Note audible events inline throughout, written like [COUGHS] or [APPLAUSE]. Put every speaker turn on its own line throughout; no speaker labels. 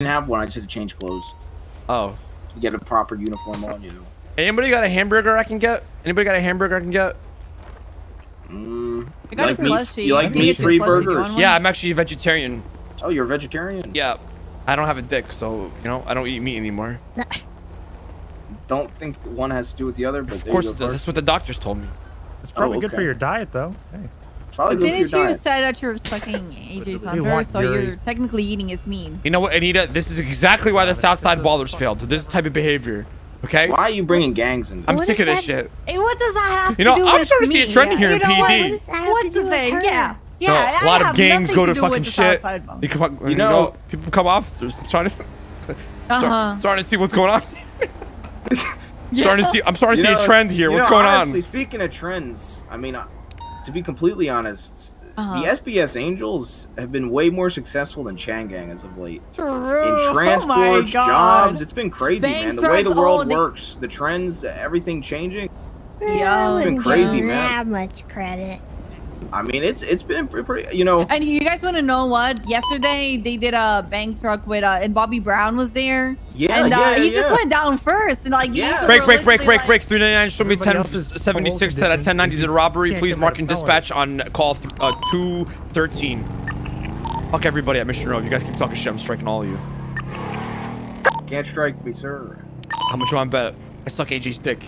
didn't have one. I just had to change clothes.
Oh.
To get a proper uniform on, you know.
Anybody got a hamburger I can get? Anybody got a hamburger I can get?
Mm,
I got
you
a
like meat, you like
I think it's a
meat-free
slushie.
Burgers?
Yeah, I'm actually a vegetarian.
Oh, you're a vegetarian?
Yeah. I don't have a dick, so, you know, I don't eat meat anymore. [LAUGHS]
Don't think one has to do with the other, but
Of course it does. That's what the doctors told me.
It's probably
Oh,
good for your diet, though. Hey.
Probably
But
good for your
didn't you
diet.
say that you're sucking AJ's
We
under,
want
so
your-
you're technically eating his meat?
You know what, Anita? This is exactly why the Southside Ballers failed. This type of behavior. Okay?
Why are you bringing gangs in?
I'm
What
sick of this
that?
shit.
Hey, what does that have
You
to
know,
do
I'm
with
starting to see a
me?
trend here in
You know what?
PD.
What does that have
What's
to do
the
with
thing?
her?
Yeah.
So,
Yeah,
a lot of gangs go to
do with
fucking shit. You, come, you,
You
know,
know-
people come off, they're starting, [LAUGHS]
Uh-huh.
starting to see what's going on.
Yeah. [LAUGHS]
Starting to see, I'm starting to see
know-
a trend here. What's
know,
going
honestly,
on?
speaking of trends, I mean, uh, to be completely honest,
Uh-huh.
the SBS Angels have been way more successful than Chang Gang as of late.
True.
In
Oh my
transports,
God.
jobs, it's been crazy,
Bank
man. The way the world
oh, the-
works, the trends, everything changing.
Yeah,
I
it's been
crazy, man.
That much credit.
I mean, it's it's been pretty, you know.
And you guys want to know what? Yesterday they did a bank truck with uh, and Bobby Brown was there.
Yeah,
and uh,
yeah,
he just went down first, and like
Yeah.
Break, break, break, break,
like-
break. 399, show me
Everybody else is
1076
parole
at 1090
conditions.
did a robbery. Please mark and dispatch on call th- uh, 213. Fuck everybody at Mission Road. You guys keep talking shit, I'm striking all of you.
Can't strike me, sir.
How much you want to bet? I suck AJ's dick.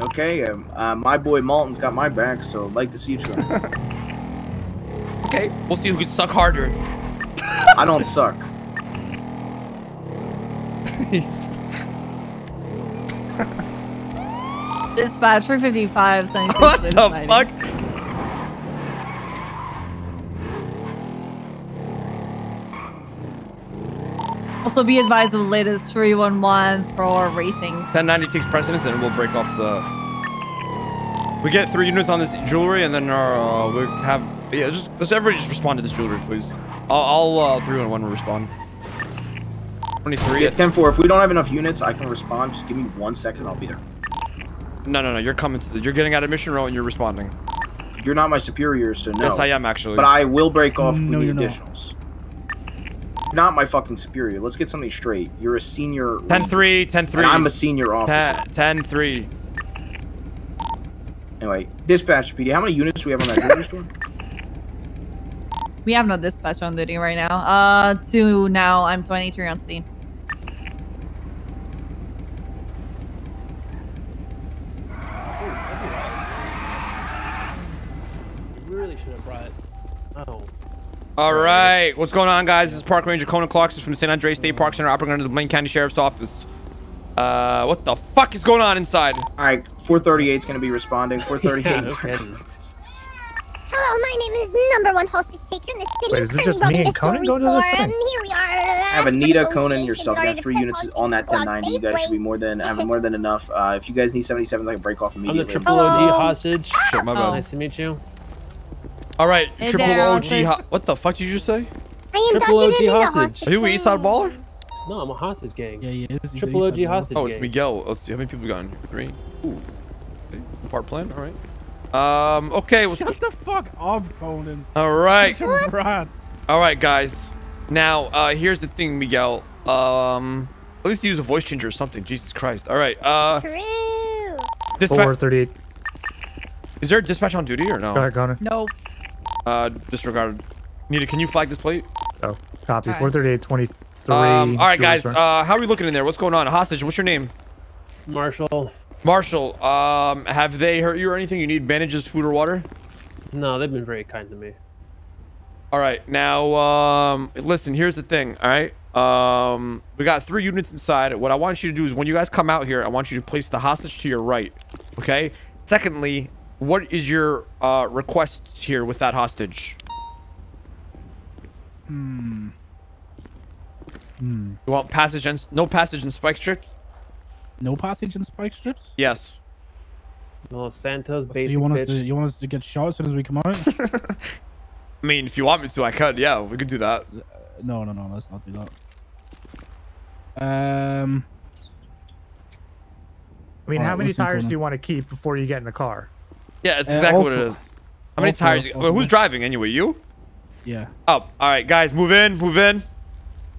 Okay, um, uh, my boy Malton's got my back, so I'd like to see you try. [LAUGHS]
Okay, we'll see who can suck harder. [LAUGHS]
I don't suck.
Dispatch 355. 76 [LAUGHS]
what the
90.
fuck?
Also, be advised of the latest 311 for racing.
1090 takes precedence, and we'll break off the. We get three units on this jewelry, and then our, uh, we have. Yeah, just, just everybody just respond to this jewelry, please. I'll, I'll uh, 311 respond. 23.
Yeah, 10-4, if we don't have enough units, I can respond. Just give me one second, I'll be there.
No, no, no. You're coming to the. You're getting out of mission row and you're responding.
You're not my superior, so no.
Yes, I am actually.
But I will break off if
No,
we need
not.
additionals. You're not my fucking superior. Let's get something straight. You're a senior.
10 3, 10 3.
And I'm a senior officer.
10, 10 3.
Anyway, dispatch PD. How many units do we have on that jewelry store?
We have no dispatch on duty right now. Uh, two now. I'm 23 on scene.
We really should have brought. Oh.
All right. What's going on, guys? This is Park Ranger Conan Clarkson from the San Andreas State Park Center, operating under the Blaine County Sheriff's Office. Uh, what the fuck is going on inside?
All right, 438 is going to be responding. 438. [LAUGHS]
Yeah, no.
Hello, my name is Number One Hostage Taker in the city
Wait,
of
is it just me and Conan going to this
Store,
thing?
And here we are.
I have Anita, Conan, yourself. You have three units on that 1090. You guys should be more than have more than enough. Uh, if you guys need 77s, I can break off immediately.
I'm the
immediately.
triple
Hello.
OG hostage.
Shit, my
Oh.
Nice to meet you.
All right,
Hey
triple
there,
OG.
Alfred.
What the fuck did you just say?
I am
Triple OG
Linda
hostage.
Are you an Eastside baller?
No, I'm a hostage gang.
Yeah, he is. He's
Triple OG
he's a-
hostage
Oh, it's. Miguel. Let's see how many people we got in here. Three. Ooh. Okay. Part plan. All right. Um. Okay. What's,
Shut the fuck up, Conan.
all right.
Such a brat.
All right, guys. Now, uh, here's the thing, Miguel. Um, at least use a voice changer or something. Jesus Christ. All right. Uh,
True.
dispatch.
438.
Is there a dispatch on duty or
Go
no?
ahead, Conan.
Nope.
Uh, disregarded. Nita, can you flag this plate?
Oh, copy.
Alright.
438, 23.
Um. All right, guys. Uh, how are we looking in there? What's going on? Hostage. What's your name?
Marshall.
Marshall. Um, have they hurt you or anything? You need bandages, food, or water?
No, they've been very kind to me.
All right. Now, um, listen. Here's the thing. All right. Um, we got three units inside. What I want you to do is, when you guys come out here, I want you to place the hostage to your right. Okay. Secondly, what is your uh requests here with that hostage?
Hmm.
Hmm.
You want passage and no passage and spike strips?
No passage in spike strips.
Yes.
No, Santos
So you want us to you want us to get shot as soon as we come out? [LAUGHS] [LAUGHS]
I mean, if you want me to, I could. Yeah, we could do that.
no, no, no. Let's not do that. Um.
I mean, how many tires do you want to keep before you get in the car?
Yeah, it's
Uh,
exactly
all
what it is. How many
all four,
tires?
all
well, who's
four.
driving anyway? You?
Yeah.
Oh, all right, guys, move in, move in.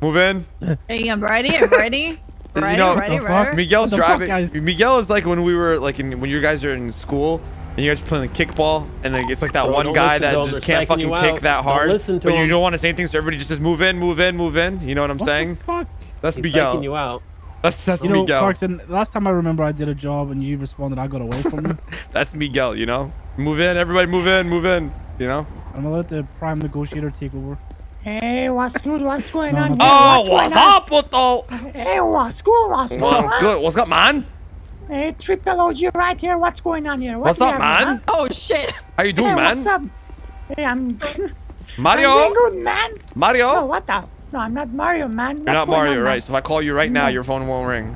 Move in. [LAUGHS]
Hey, I'm ready. I'm ready. [LAUGHS] Ready,
know-
ready,
The fuck?
ready.
Miguel's
What the fuck,
driving.
guys?
Miguel is like when we were like in, when you guys are in school and you guys are playing kickball and like, it's like that
Bro,
one guy that just can't fucking kick
out.
that
Don't
hard.
listen to
but you
'em.
don't want to say anything, so everybody just says move in, move in, move in. You know what I'm
What
saying?
the fuck?
That's
He's
Miguel.
you out.
That's that's
You know,
Miguel.
Clarkson, last time I remember I did a job and you responded, I got away from you. [LAUGHS]
That's Miguel. You know. Move in, everybody. Move in, move in. You know.
I'm gonna let the prime negotiator take over.
Hey, what's good? What's going
No,
on?
no.
Oh,
going
what's up, puto?
Hey, what's good? What's going
What's
on?
good? What's up, man?
Hey, Triple OG right here. What's going on here?
What's
we
up,
having,
man?
Oh shit.
How you
Huh?
doing,
Hey,
man?
what's up? Hey, I'm. [LAUGHS] I'm
Mario.
good, man. No,
Mario.
Oh, what the? No, I'm not Mario, man.
You're not
What's going
Mario,
on,
right?
man?
So if I call you right now, your phone won't ring.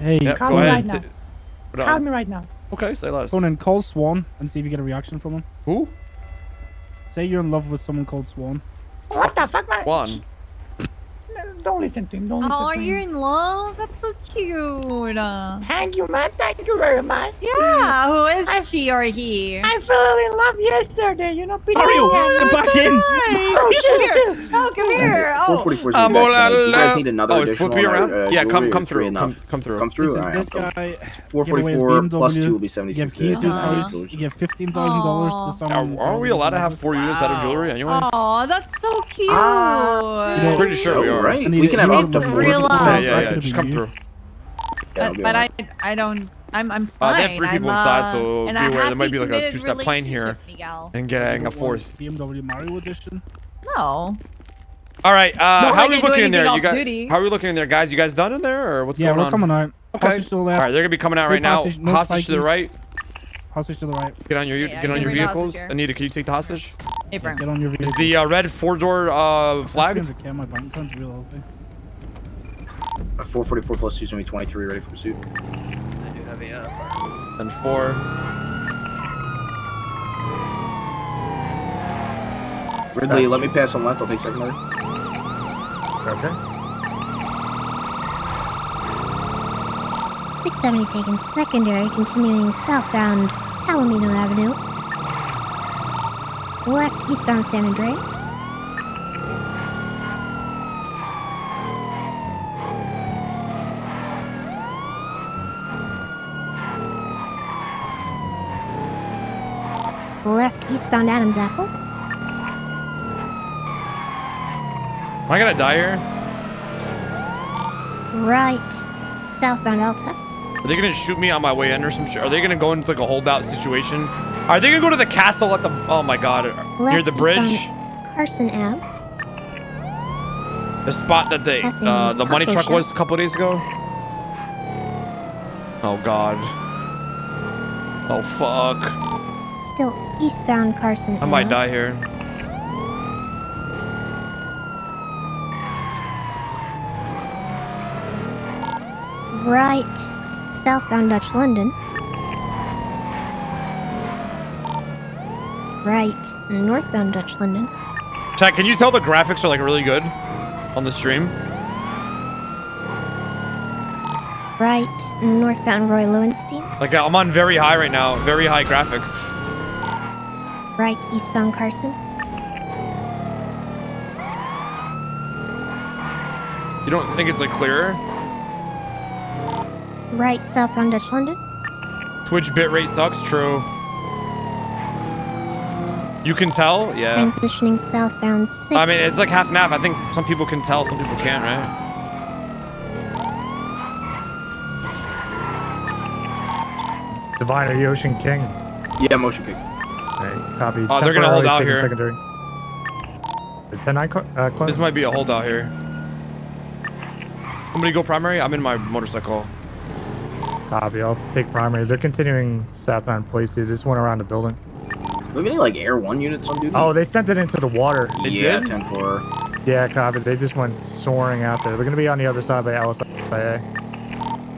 Hey,
Yep,
Call
go
me
ahead.
right now. Call me right now.
Okay, say less.
Conan, call Swan and see if you get a reaction from him.
Who?
Say you're in love with someone called Swan.
What the fuck, man?
Juan.
Don't listen to him. Don't listen
Oh,
to
you're in love? That's so cute. Uh,
Thank you, man. Thank you very much.
yeah, who is
I-
she or he?
I fell in love yesterday. You know, Peter
Mario,
Pan.
get back in.
Hi.
Oh,
Come
shit.
here. Oh, come here. Oh.
444 is
I'm
the
all
exact
out
same.
of
Do you guys
love.
need another
Oh, is
additional
Flippy
on
around?
that, uh,
Yeah, come-
jewelry or
come
is
through,
three
come-
enough?
come through.
Come through.
Listen,
All right,
this
I'll come.
guy,
444 plus
BMW,
2 will be
you
76.
give keys to his
Uh-huh.
house, you give fifteen thousand dollars
Aw.
to someone.
Are, aren't we allowed to have four units out of jewelry anyway?
Oh, that's so cute.
Ah,
You know,
Pretty sure we
so,
are.
Right? We can have
you
up
need
to four.
real
Yeah, yeah, yeah. Just come through.
Yeah,
but but
all
I. I don't I'm I'm
Uh,
fine.
they have three people
I'm,
inside,
uh,
so
in
be aware there
happy,
might be like a two-step plane here.
Miguel.
And getting a fourth.
BMW Mario edition.
No.
All right. Uh,
No,
how are we looking in there? You guys,
duty.
how are we looking in there, guys? You guys done in there, or what's
Yeah,
going on?
Yeah, we're coming out.
Okay.
Hostage to the
All
left.
right, they're gonna be coming out right now.
hostage, no
hostage to the right.
Hostage to the right.
Get on your
Yeah,
get on your vehicles. Anita, can you take the hostage?
Hey, bro.
Get on your vehicle.
Is the uh, red four door uh, flag?
300k, my bank account's real healthy.
Uh, 444 plus 2 is going to be 23, ready for pursuit.
I do have a uh, and four.
Ridley, let me pass on left. I'll take secondary.
Okay.
670 taken secondary, continuing southbound Palomino Avenue. Left eastbound San Andreas. Left eastbound Adams Apple.
Am I gonna die here?
Right southbound Alta.
Are they gonna shoot me on my way in or some shit? Are they gonna go into like a holdout situation? Are they gonna go to the castle at the? Oh my god, near the bridge,
Carson Ave.
the spot that they uh, the money truck
shop.
was a couple days ago. Oh god. Oh fuck.
Still eastbound Carson
I might die here.
Right southbound Dutch London. Right northbound Dutch London.
Chat, can you tell the graphics are like really good on the stream?
Right northbound Roy Lowenstein.
Like I'm on very high right now, very high graphics.
Right eastbound Carson.
You don't think it's like clearer?
Right southbound Dutch London.
Twitch bitrate sucks, true. You can tell? Yeah.
Transitioning southbound 6.
I mean, it's like half and half. I think some people can tell, some people can't, right?
Divine, are you Ocean King?
Yeah, I'm Ocean King.
Hey, copy.
Oh, they're gonna hold out here.
Secondary. The 10 9 uh.
This might be a holdout here. Somebody go primary? I'm in my motorcycle.
Copy. I'll take primary. They're continuing southbound police. They just went around the building.
Do we have any, like, Air 1 units on duty?
Oh, they sent it into the water.
They
yeah,
did?
10 4.
Yeah, copy. They just went soaring out there. They're gonna be on the other side by LSIA.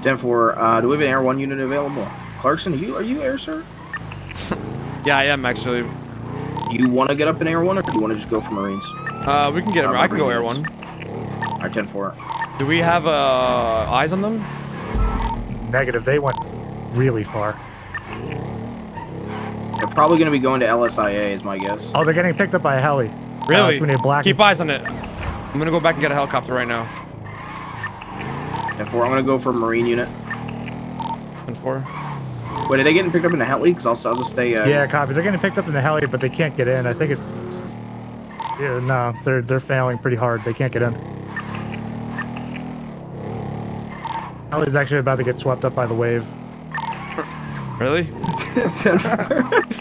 10 4. Uh, do we have an Air 1 unit available? Clarkson, are you, are you Air, sir? [LAUGHS]
Yeah, I am actually.
Do you want to get up in Air 1 or do you want to just go for Marines?
Uh, we can get him.
Uh,
I can go
Marine
air one.
units. Alright, 10 4.
Do we have uh, eyes on them?
Negative. They went really far.
They're probably going to be going to LSIA, is my guess.
Oh, they're getting picked up by a heli. Uh,
Really?
it's gonna black.
Keep eyes on it. I'm gonna go back and get a helicopter right now.
And four, I'm gonna go for a marine unit.
And four.
Wait, are they getting picked up in a heli? Because I'll, I'll just stay. Uh,
Yeah, copy. They're getting picked up in the heli, but they can't get in. I think it's. Yeah, no, they're they're failing pretty hard. They can't get in. Heli's actually about to get swept up by the wave.
Really? [LAUGHS]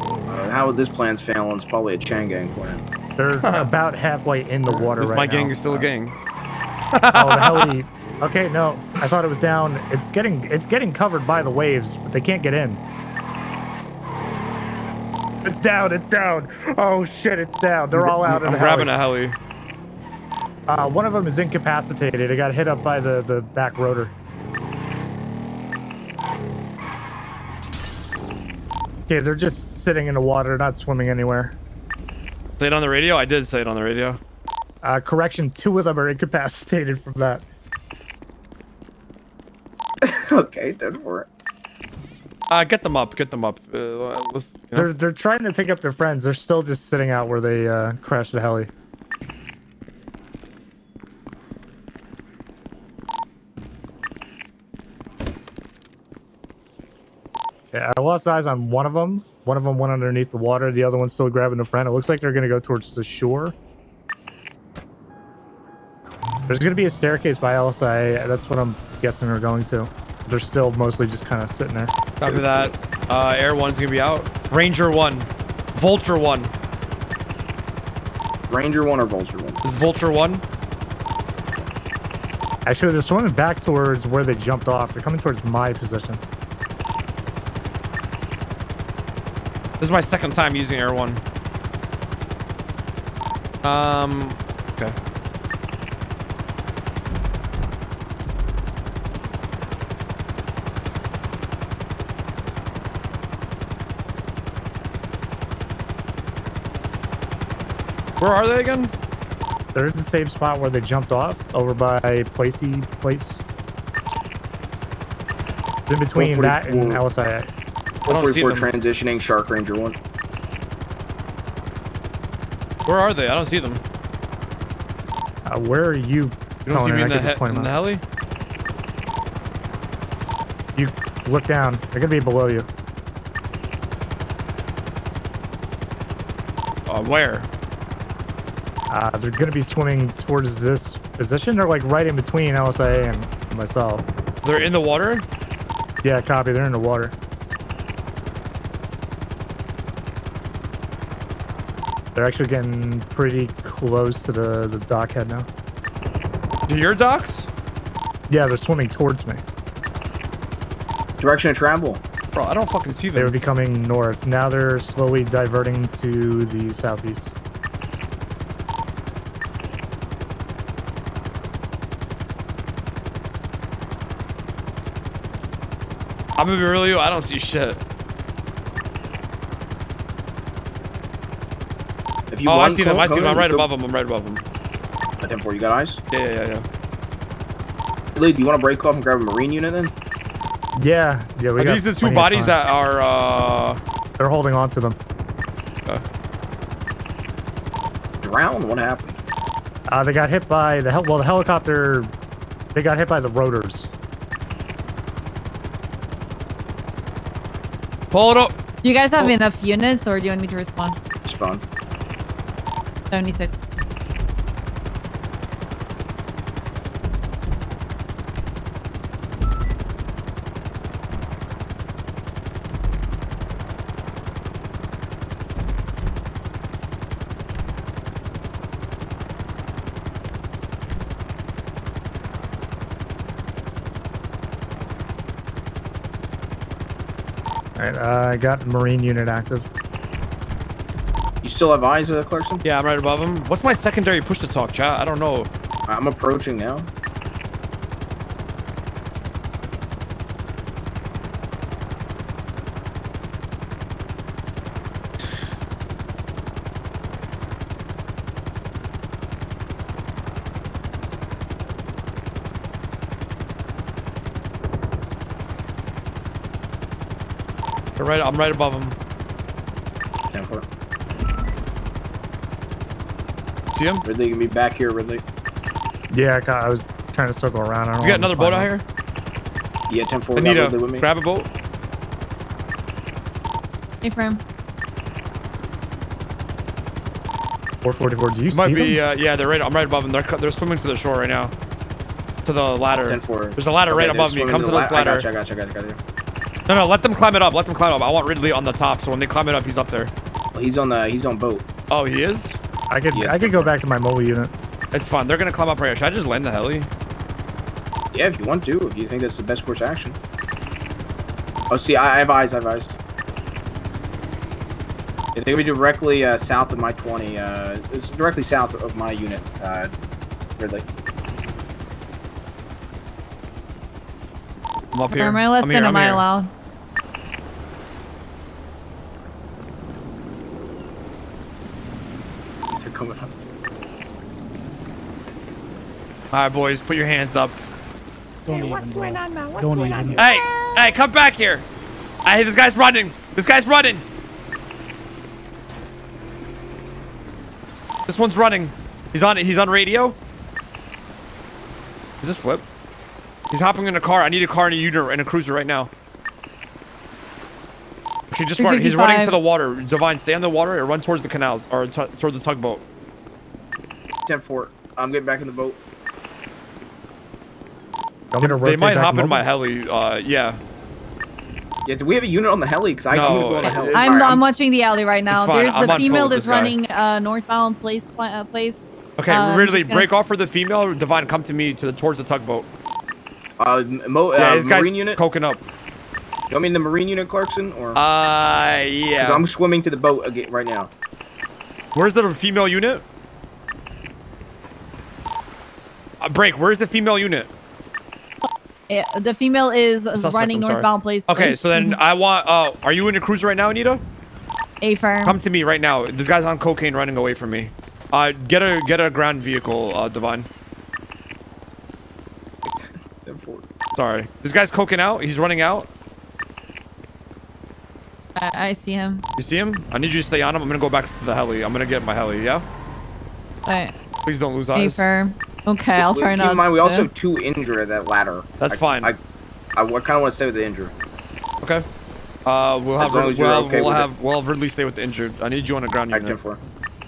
Uh, how this plan's failing? It's probably a Chang Gang plan.
They're [LAUGHS] about halfway in the water
This
right
my
now.
gang is still a gang.
oh, the heli. [LAUGHS] Okay, no, I thought it was down. It's getting it's getting covered by the waves, but they can't get in. It's down. It's down. Oh shit! It's down. They're all out in
I'm grabbing
heli.
a heli.
Uh, one of them is incapacitated. It got hit up by the the back rotor. Okay, they're just sitting in the water, not swimming anywhere.
Say it on the radio. I did say it on the radio.
Uh, correction, two of them are incapacitated from that. [LAUGHS]
okay, ten four.
Uh, get them up. Get them up. Uh, let's, you know.
They're they're trying to pick up their friends. They're still just sitting out where they uh, crashed the heli. Yeah, I lost eyes on one of them. One of them went underneath the water. The other one's still grabbing the friend. It looks like they're gonna go towards the shore. There's gonna be a staircase by LSI. That's what I'm guessing they're going to. They're still mostly just kind of sitting there.
Copy that. Uh, Air one's gonna be out. Ranger one. Vulture one.
Ranger one or Vulture one?
Is Vulture one?
Actually, they're swimming back towards where they jumped off. They're coming towards my position.
This is my second time using Air One. Um, okay. Where are they again?
They're in the same spot where they jumped off, over by Placey Place. It's in between that and
Alisayat.
444
transitioning Shark Ranger 1.
Where are they? I don't see them.
Uh, where are you?
You don't see me in, the,
point
in the heli?
You look down. They're gonna be below you.
Uh, where?
Uh, they're gonna be swimming towards this position. They're like right in between LSA and myself.
They're in the water?
Yeah, copy. They're in the water. They're actually getting pretty close to the, the dockhead now.
To your docks?
Yeah, they're swimming towards me.
Direction of travel.
Bro, I don't fucking see them.
They were
them.
becoming north. Now they're slowly diverting to the southeast.
I'm gonna be real with you, I don't see shit.
If you
Oh, I see them. I see them. I'm right
go-
above them. I'm right above them.
Uh, 10 4, you got eyes?
Yeah, yeah, yeah. yeah.
Lee, do you want to break off and grab a marine unit then?
Yeah, yeah. We
Are
got
these the two bodies that are, uh...
they're holding on to them?
Drown? What happened?
Uh, they got hit by the hel- well, the helicopter. They got hit by the rotors.
Pull it up!
Do you guys have enough units or do you want me to respond?
Spawn.
76.
All right, uh, I got marine unit active.
You still have eyes, uh, Clarkson?
Yeah, I'm right above him. What's my secondary push to talk, chat? I don't know.
I'm approaching now.
Right, I'm right above him. See him?
Ridley, you can be back here, Ridley.
Yeah, I, got, I was trying to circle around. I don't
You got another boat out here?
Yeah, 10 4 need Ridley with me.
grab a boat.
Hey, firm.
444. Do you
Might
see
be,
them?
uh, yeah, they're right. I'm right above them. They're they're swimming to the shore right now. To the ladder.
10 4.
There's a ladder right above me. Come to this
I
ladder.
got you, I got you, I got you, I got you.
No, no, let them climb it up. Let them climb up. I want Ridley on the top, so when they climb it up, he's up there.
Well, he's on the, he's on boat.
Oh, he is?
I could
yeah.
I could go back to my mobile unit.
It's fine. They're gonna climb up right here. Should I just land the heli?
Yeah, if you want to, if you think that's the best course of action. Oh, see, I, I have eyes, I have eyes. Yeah, they're gonna be directly uh, south of my 20. Uh, it's directly south of my unit, uh, Ridley.
I'm up here.
Am I less
I'm
than
here,
a
I'm
mile
here.
out?
They're coming up.
All right, boys, put your hands up.
Don't
Hey,
even,
what's going on now? What's
Don't
going
even.
here?
Hey, hey, come back here. Hey, this guy's running. This guy's running. This one's running. He's on. It. He's on radio. Is this flip? He's hopping in a car. I need a car and a unit and a cruiser right now. Okay, just run. He's running to the water. Divine, stay on the water and run towards the canals or towards the tugboat.
10 4. I'm getting back in the boat.
I'm gonna
They might hop in my heli. Uh, yeah.
Yeah, do we have a unit on the heli? Because I'm
No,
gonna go on the heli.
it's
I'm,
Alright,
I'm watching the alley right now.
fine.
There's
I'm
the
on foot
female
with
that's
this guy.
running uh, northbound place pla- uh, place.
Okay,
Uh, I'm
Ridley,
gonna-
break off for the female. Divine, come to me to the towards the tugboat.
Uh, mo-
Yeah,
uh,
this guy's
marine unit?
coking up.
You want me in the marine unit, Clarkson? Or?
Uh,
'Cause
yeah.
I'm swimming to the boat again right now.
Where's the female unit? Uh, break. Where's the female unit?
Yeah, the female is
Suspect,
running northbound please.
Okay,
place.
so then I want. Uh, are you in a cruiser right now, Anita?
A firm.
Come to me right now. This guy's on cocaine, running away from me. Uh, get a get a ground vehicle, uh, Divine. [LAUGHS] Sorry, this guy's coking out. He's running out.
I, I see him.
You see him? I need you to stay on him. I'm gonna go back to the heli. I'm gonna get my heli. Yeah.
Alright.
Please don't lose eyes.
A firm. Okay, I'll
Keep
try not.
in mind, we also have two injured at that ladder.
That's
I,
fine.
I, I, kind of want to stay with the injured.
Okay. Uh, we'll have
long
we'll,
okay
we'll
with it.
have we'll have Ridley stay with the injured. I need you on a ground
Alright, 10
unit.
4.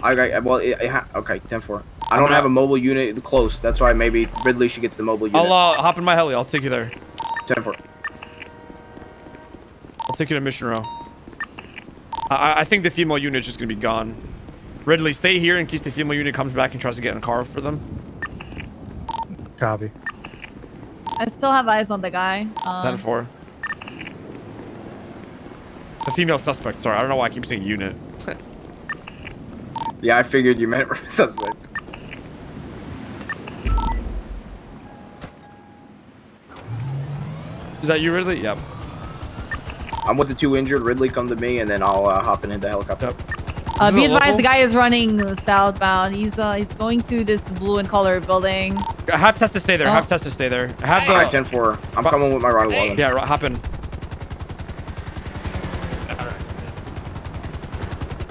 I, I, well, it, it ha- okay, 10 4. I
I'm
don't
gonna-
have a mobile unit close. That's why maybe Ridley should get to the mobile unit.
I'll uh, hop in my heli. I'll take you there.
10 4.
I'll take you to mission row. I- I, I think the female unit's just gonna be gone. Ridley, stay here in case the female unit comes back and tries to get in a car for them.
Copy.
I still have eyes on the guy.
Ten
Um,
four. The female suspect. Sorry, I don't know why I keep saying unit. [LAUGHS]
Yeah, I figured you meant [LAUGHS] suspect.
Is that you, Ridley? Yep.
I'm with the two injured. Ridley, come to me, and then I'll uh, hop in the helicopter.
Yep.
Uh, be advised, the guy is running southbound. He's uh, he's going to this blue and color building.
I have Tessa stay there.
Oh.
Have Tessa stay there. Have the.
Alright, 10 4. I'm
Fu-
coming with my rider wagon.
Yeah, ri- hop in.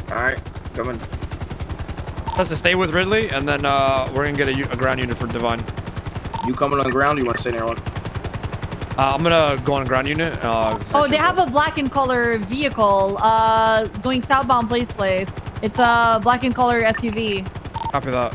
Alright, coming.
Tessa, stay with Ridley, and then uh, we're gonna get a ground unit for Divine.
You coming on the ground? Or you want to stay near one?
Uh, I'm gonna go on ground unit. Uh,
Oh, they have a black and color vehicle uh, going southbound Plaice Place. It's a black and color SUV.
Copy that.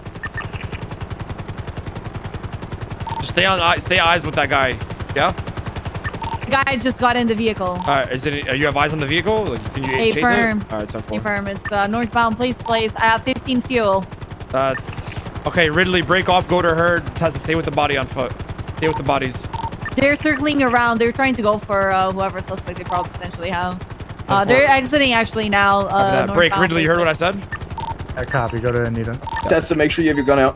Just stay on. Stay eyes with that guy. Yeah.
The guy just got in the vehicle.
All right. Is it? Uh, you have eyes on the vehicle? Like, can you
Hey,
chase
firm.
it? All right. Ten four.
Confirm. It's uh, northbound Plaice Place. I have 15 fuel.
That's okay. Ridley, break off. Go to her. Tessa, stay with the body on foot. Stay with the bodies.
They're circling around. They're trying to go for uh, whoever suspect they probably potentially have. Uh,
Ten
they're exiting actually now.
Copy
Uh.
Break.
northbound
Ridley, you heard what I said?
I copy. Go to Anita.
That's to make sure you have your gun out.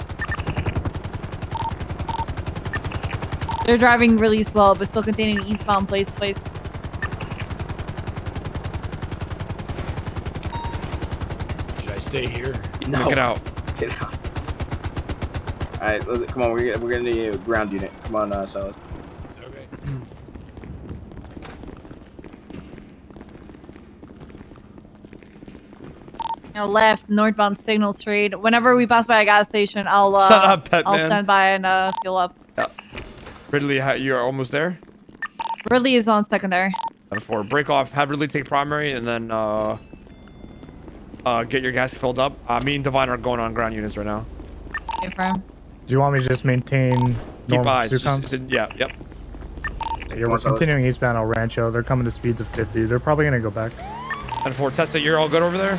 They're driving really slow, but still containing eastbound Plaice Place.
Should I stay here?
No.
Get out.
Get out. Alright, come on. We're, gonna- we're gonna need a ground unit. Come on, uh, Silas.
Okay.
Uh, left, northbound Signal Street. Whenever we pass by a gas station, I'll uh,
Shut up,
I'll
man.
stand by and uh, fill up.
Ridley, you're almost there.
Ridley is on secondary.
Out of four. Break off. Have Ridley take primary, and then uh, uh, get your gas filled up. Uh, me and Divine are going on ground units right now.
Confirm.
Do you want me to just maintain
Keep eyes. Just- just- yeah. Yep.
Yeah, we're continuing eastbound El Rancho. They're coming to speeds of 50. They're probably gonna go back.
And for Tessa, you're all good over there.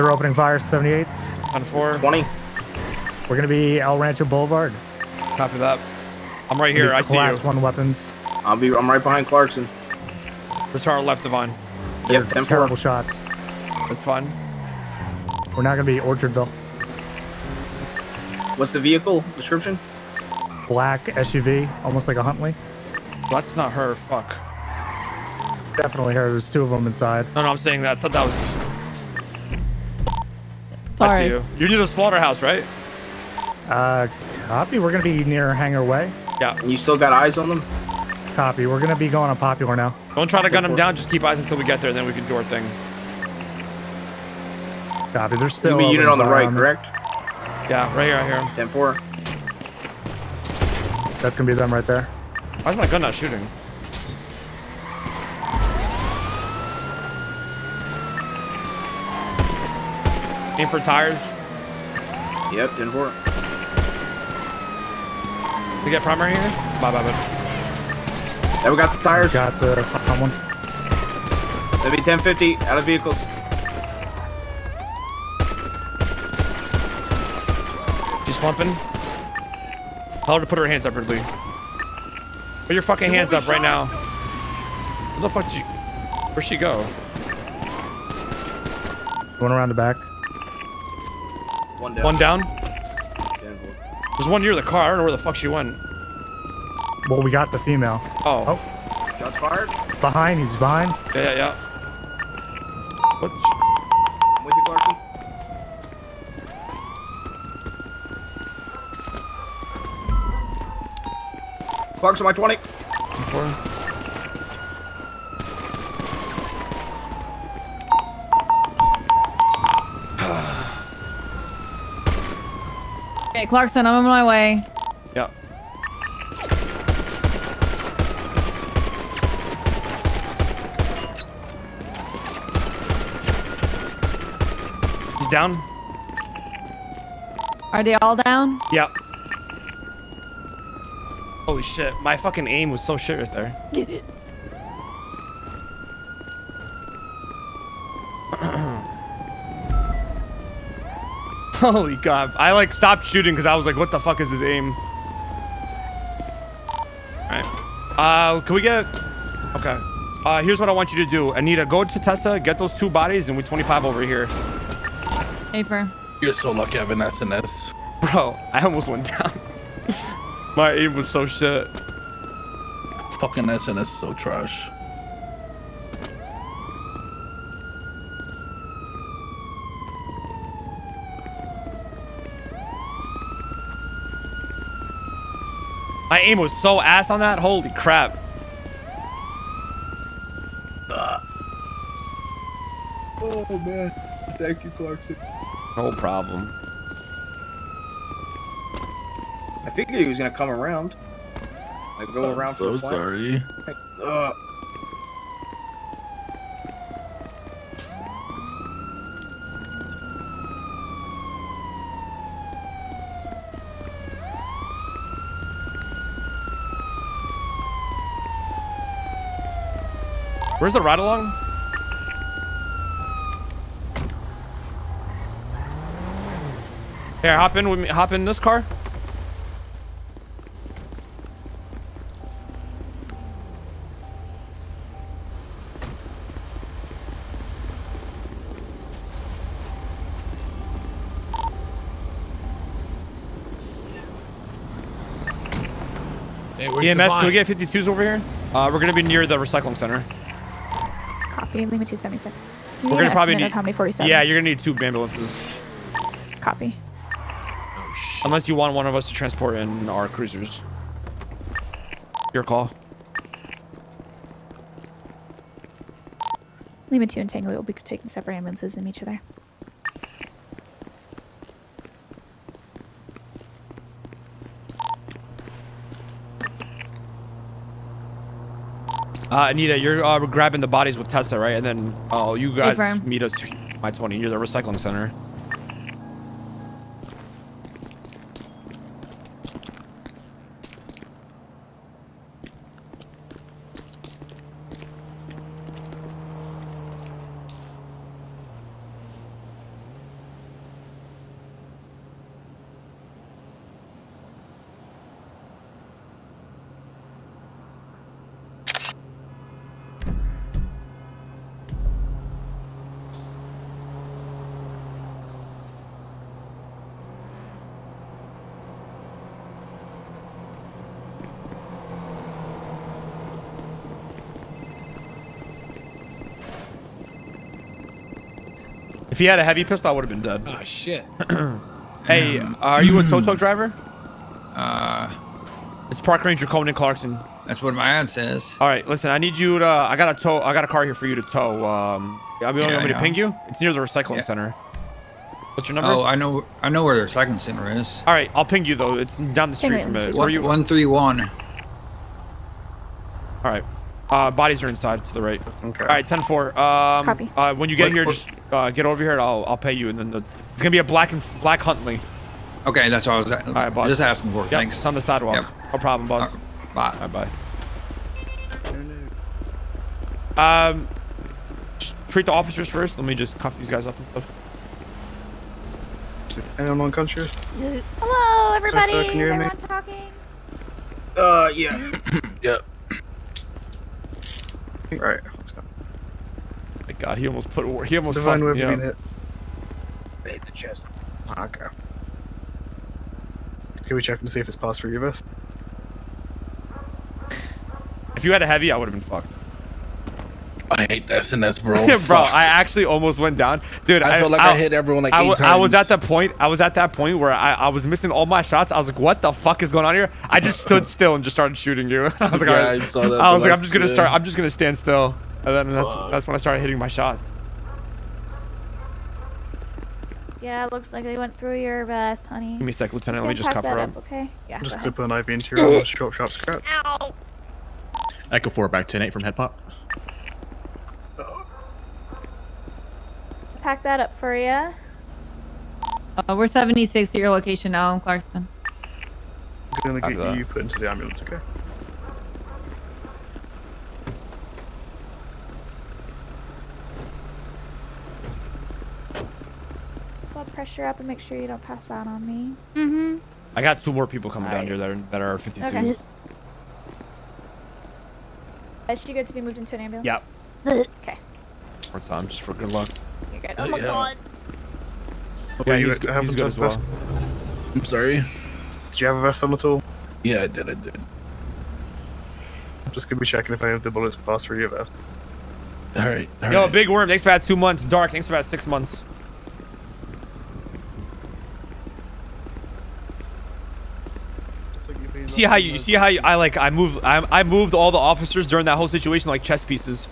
They're opening fire 78s.
On four.
20.
We're gonna be El Rancho Boulevard.
Copy that. I'm right here. I see you.
Class one weapons.
I'll be. I'm right behind Clarkson.
Retard left, Divine.
Yep. 10
Terrible shots.
That's fine.
We're not gonna be Orchardville.
What's the vehicle description?
Black SUV, almost like a Huntley.
That's not her. Fuck.
Definitely her. There's two of them inside.
No, no, I'm saying that. I thought that was. I see
Sorry.
you. You're near the slaughterhouse, right?
Uh, copy. We're gonna be near Hangar Way.
Yeah.
And you still got eyes on them?
Copy. We're gonna be going on Popular now.
Don't try to gun them
four.
down. Just keep eyes until we get there, and then we can do our thing.
Copy. There's still.
You'll be unit on the right,
fire
correct?
Yeah, right here. I hear him.
10 4.
That's gonna be them right there.
Why's my gun not shooting? Aim for tires.
Yep. 10 4.
To get primary here. Bye, bye, bye.
Yeah, we got the tires.
Got the front one.
That'd be 1050 out of vehicles.
She's slumping. Tell her to put her hands up, Ridley. Put your fucking hands up right now. Where the fuck did you... Where'd she go?
Going around the back.
One down.
One down.
10 4.
There's one near the car. I don't know where the fuck she went.
Well, we got the female.
Oh.
Oh.
Shots fired.
Behind. He's behind.
Yeah, yeah, yeah. What?
I'm with you, Clarkson. Clarkson, my 20.
Okay, Clarkson, I'm on my way.
Yeah. He's down.
Are they all down?
Yeah. Holy shit. My fucking aim was so shit right there. [LAUGHS] Holy god. I like stopped shooting because I was like, what the fuck is his aim? Alright. Uh, can we get... Okay. Uh, here's what I want you to do. Anita, go to Tessa, get those two bodies, and we 25 over here.
Hey, Afer.
You're so lucky I have an SNS.
Bro, I almost went down. [LAUGHS] My aim was so shit.
Fucking SNS is so trash.
My aim was so ass on that. Holy crap.
Oh, man. Thank you, Clarkson.
No problem.
I figured he was going to come around. I go
I'm
around
so
for the flank.
sorry.
Ugh.
Where's the ride along? Here, hop in with me. Hop in this car.
Hey,
EMS, can we get 52s over here? Uh, we're gonna be near the recycling center.
Copy. Lima 276.
We're gonna probably need.
how many 47s.
Yeah, you're gonna need two ambulances.
Copy.
Oh, shit.
Unless you want one of us to transport in our cruisers. Your call.
Lima 2 and Tango will be taking separate ambulances and meet you
Uh, Anita, you're uh, grabbing the bodies with Tessa, right? And then, oh, you guys
Affirm.
meet us my 20. You're the recycling center. He had a heavy pistol, I would have been dead.
Oh shit. [CLEARS THROAT]
Hey, are you a tow truck driver?
Uh,
It's Park Ranger Conan Clarkson.
that's what my ad says.
All right, listen. I need you to. I got a tow. I got a car here for you to tow. Um, I mean,
Yeah,
want me to ping you? It's near the recycling
Yeah.
center. What's your number?
Oh, I know. I know where the recycling center is.
All right, I'll ping you though. It's down the street from
wait,
it. Where
One,
you?
one three one.
All right. Uh, bodies are inside to the right.
Okay.
All right, 10-4. Um,
Copy.
Uh, when you get
What-
here,
what-
just uh, get over here. And I'll I'll pay you, and then the, it's gonna be a black and black Huntley.
Okay, that's what I was at,
All right, boss.
just asking for.
Yep,
Thanks.
it's on the sidewalk.
Yep.
No problem, boss.
Bye.
All right, bye. Um, treat the officers first. Let me just cuff these guys up and stuff.
Anyone on country?
Hello, everybody.
can
Is
you hear me?
everyone talking?
Uh, yeah. [COUGHS]
Yep.
Right. Let's go.
My God, he almost put. He almost.
Divine wave being hit. Hit the chest. Ah, okay. Can we check and see if it's passed for you, best?
If you had a heavy, I would have been fucked.
I hate that SNS, bro. [LAUGHS]
bro,
Fuck.
I actually almost went down, dude.
I felt like I hit everyone like
I,
eight
wa- I was at
times.
that point. I was at that point where I, I was missing all my shots. I was like, "What the fuck is going on here?" I just stood [LAUGHS] still and just started shooting you. [LAUGHS] I was like,
Yeah,
"All right."
I, saw that
I was like, "I'm just gonna
day.
start. I'm just gonna stand still," and then that's
Fuck.
that's when I started hitting my shots.
Yeah, it looks like they went through your vest, honey.
Give me a sec, Lieutenant. Let me just cover
that
up.
Okay. Yeah.
I'm just
go
gonna put an IV into your arm, short, sharp scratch.
Ow.
Echo 4 back 10 8 from head pop.
Pack that up for you.
Uh, we're 76 at your location now, Clarkson.
I'm gonna
Copy
get
that.
you put into the ambulance, okay?
Blood pressure up and make sure you don't pass out on me.
Mm-hmm.
I got two more people coming down
Alright.
here that are that are 52.
Okay. Is she good to be moved into an ambulance?
Yep.
Okay.
More time, just for good luck.
You're good.
Uh,
Oh my
yeah.
god.
Yeah,
you
he's,
have
he's
them
good as well.
vest?
I'm sorry.
Did you have a vest on at all?
Yeah, I did. I did.
I'm just gonna be checking if any of the bullets pass through your vest.
All right. All
Yo,
right.
Big Worm, thanks for that two months. Dark, thanks for that six months. See how you, you see how you, I like I moved I, I moved all the officers during that whole situation like chess pieces.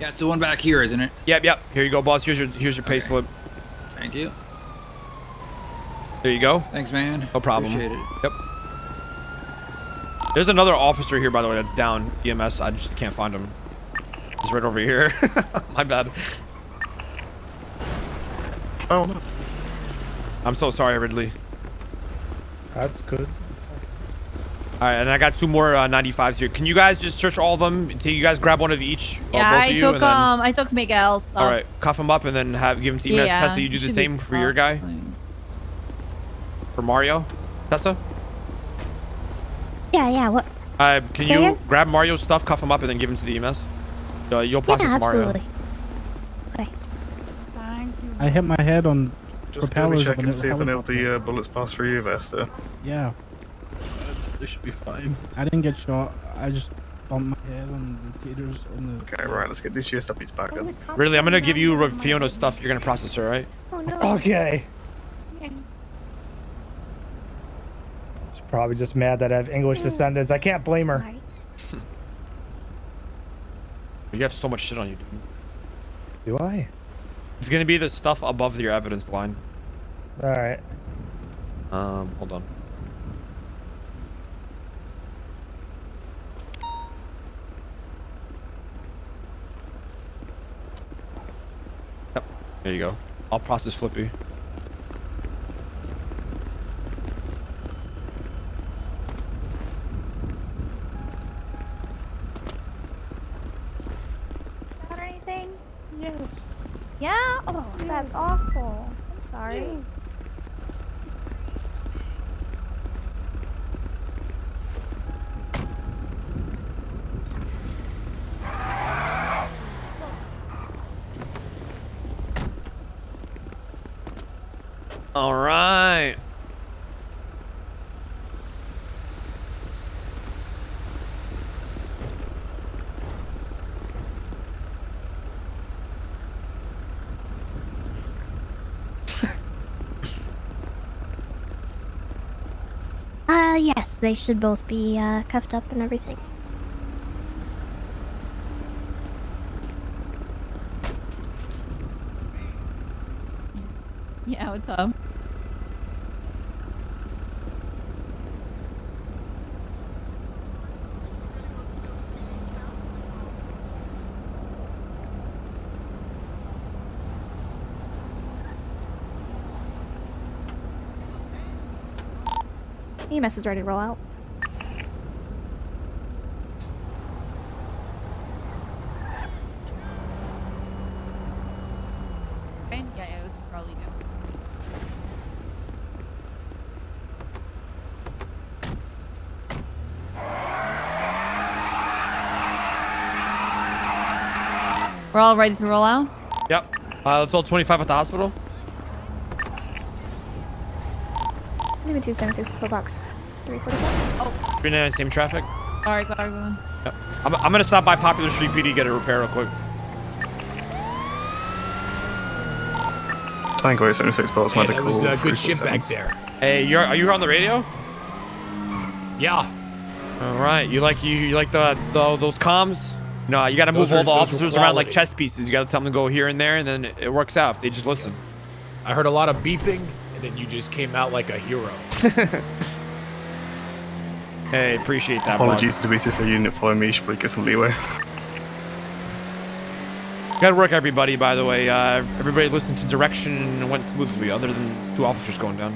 Yeah, it's the one back here, isn't it?
Yep, yep. Here you go, boss. Here's your here's your pay
Okay.
slip.
Thank you.
There you go.
Thanks, man.
No problem.
Appreciate it.
Yep. There's another officer here, by the way, that's down EMS. I just can't find him. He's right over here. [LAUGHS] My bad.
Oh no.
I'm so sorry, Ridley.
That's good.
All right, and I got two more uh, 95s here. Can you guys just search all of them? Until you guys grab one of each.
Yeah,
both
I
you,
took
and then-
um, I took Miguel's stuff.
All right, cuff him up and then have give him to EMS.
Yeah,
Tessa, you do the same for your guy. For Mario, Tessa.
Yeah, yeah. What?
Uh, can
Say
you
again?
grab Mario's stuff, cuff him up, and then give him to the EMS? Uh, you'll
Yeah,
process Mario.
absolutely. Okay. Thank you.
I hit my head on
Just gonna
propellers
be
of
checking
an
to see if any of the uh, bullets pass through you, vest. Uh,
Yeah,
They should be fine.
I didn't get shot. I just bumped my head on the taters on the.
okay, right. Let's get these chest uppies back in.
Really, I'm gonna give you Ro- Fiona's stuff. You're gonna process her, right?
Oh no.
Okay. She's probably just mad that I have English descendants. I can't blame her.
Alright.
You have so much shit on you, dude.
Do I?
It's gonna be the stuff above your evidence line.
All right.
Um, hold on. Yep, there you go. I'll process Flippy.
Got anything? Yes. Yeah? Oh, that's awful. I'm sorry.
All right. [LAUGHS]
Uh, yes, they should both be uh, cuffed up and everything.
Yeah, what's up?
EMS is ready to roll out.
Okay, yeah, yeah, we can probably do. We're all ready to roll out?
Yep. Uh, let's all 25 at the hospital.
Maybe 276 Pro Box 347. Oh,
39 same traffic.
Sorry, Clarkson.
Yep. I'm, I'm gonna stop by Popular Street PD get a repair real quick.
Tango 876 Bolts
Hey,
Medical.
that was uh, good
ship
back there.
Hey, you're are you on the radio?
Yeah.
All right. You like you, you like the, the those comms? No, you got to move
are-
all the officers around like chess pieces. You got to tell them to go here and there, and then it, it works out if they just listen.
I heard a lot of beeping, and you just came out like a hero. [LAUGHS]
Hey, appreciate that. bud.
Apologies to the BCSO unit following me. You should probably get some leeway.
Good work, everybody. By the way, uh, everybody listened to direction and went smoothly, other than two officers going down.